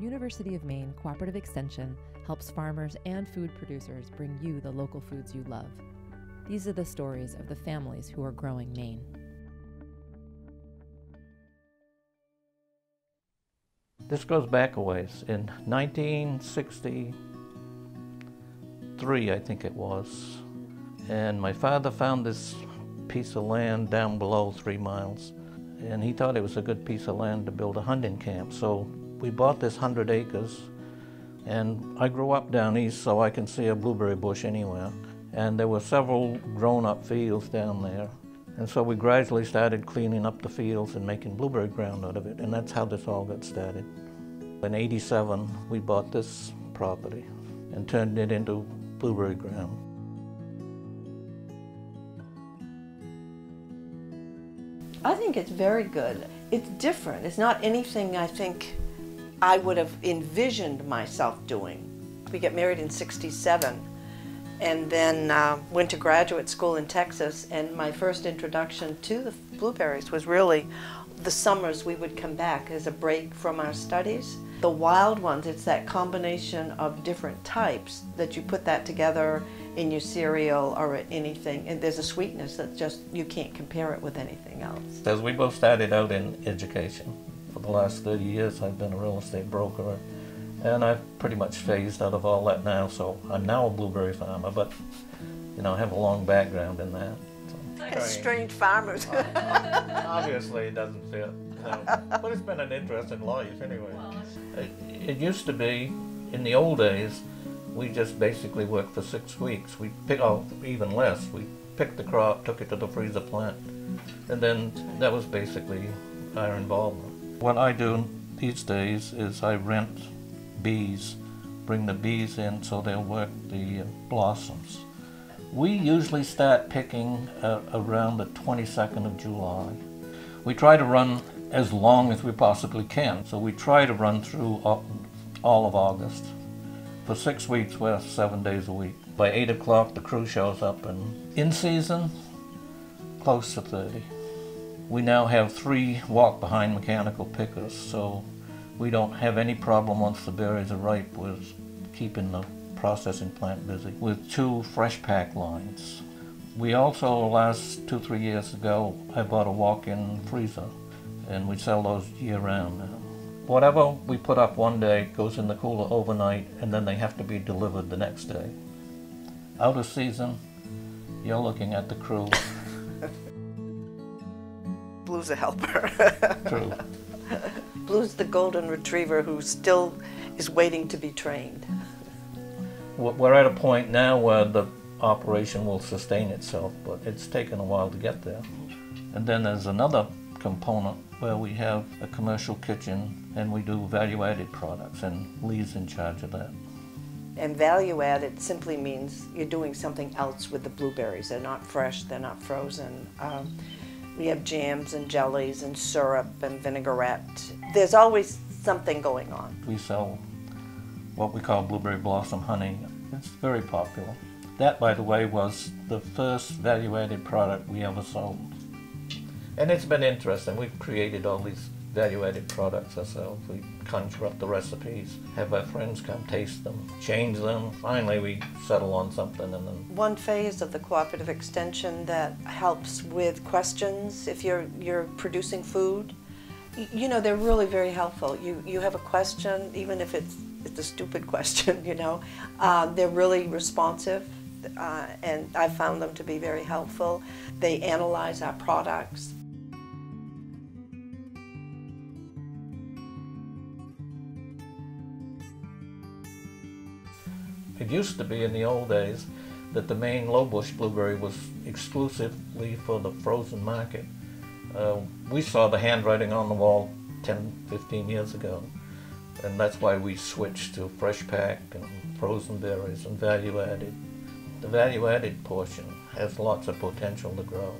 University of Maine Cooperative Extension helps farmers and food producers bring you the local foods you love. These are the stories of the families who are growing Maine. This goes back a ways. In 1963, I think it was, and my father found this piece of land down below three miles, and he thought it was a good piece of land to build a hunting camp. So we bought this 100 acres, and I grew up down east, so I can see a blueberry bush anywhere. And there were several grown-up fields down there. And so we gradually started cleaning up the fields and making blueberry ground out of it, and that's how this all got started. In 87, we bought this property and turned it into blueberry ground. I think it's very good. It's different. It's not anything I think I would have envisioned myself doing. We get married in 67 and then uh, went to graduate school in Texas and my first introduction to the blueberries was really the summers we would come back as a break from our studies. The wild ones, it's that combination of different types that you put that together in your cereal or anything, and there's a sweetness that just, you can't compare it with anything else. As we both started out in education, for the last 30 years I've been a real estate broker, and I've pretty much phased out of all that now, so I'm now a blueberry farmer, but you know, I have a long background in that. So. Strange farmers. Obviously, it doesn't fit, you know, but it's been an interesting life anyway. It, it used to be, in the old days, we just basically worked for six weeks. We pick off even less. We picked the crop, took it to the freezer plant, and then that was basically our involvement. What I do these days is I rent bees, bring the bees in so they'll work the blossoms. We usually start picking uh, around the 22nd of July. We try to run as long as we possibly can, so we try to run through all of August. For six weeks, we're seven days a week. By 8 o'clock, the crew shows up, and in season, close to 30. We now have three walk-behind mechanical pickers, so we don't have any problem once the berries are ripe with keeping the processing plant busy with two fresh pack lines. We also, last two, three years ago, I bought a walk-in freezer and we sell those year round now. Whatever we put up one day goes in the cooler overnight and then they have to be delivered the next day. Out of season, you're looking at the crew. Blue's a helper. True. Blue's the golden retriever who still is waiting to be trained. We're at a point now where the operation will sustain itself, but it's taken a while to get there. And then there's another component where we have a commercial kitchen and we do value-added products, and Lee's in charge of that. And value added simply means you're doing something else with the blueberries. They're not fresh, they're not frozen. Um, we have jams and jellies and syrup and vinaigrette. There's always something going on. We sell what we call blueberry blossom honey. It's very popular. That, by the way, was the first value-added product we ever sold. And it's been interesting. We've created all these value-added products ourselves. We conjure up the recipes, have our friends come taste them, change them. Finally, we settle on something and then... One phase of the cooperative extension that helps with questions if you're, you're producing food. You know, they're really very helpful. You, you have a question, even if it's, it's a stupid question, you know, uh, they're really responsive. Uh, and I found them to be very helpful. They analyze our products. It used to be in the old days that the Maine lowbush blueberry was exclusively for the frozen market. Uh, we saw the handwriting on the wall 10, 15 years ago, and that's why we switched to fresh pack and frozen berries and value added. The value added portion has lots of potential to grow.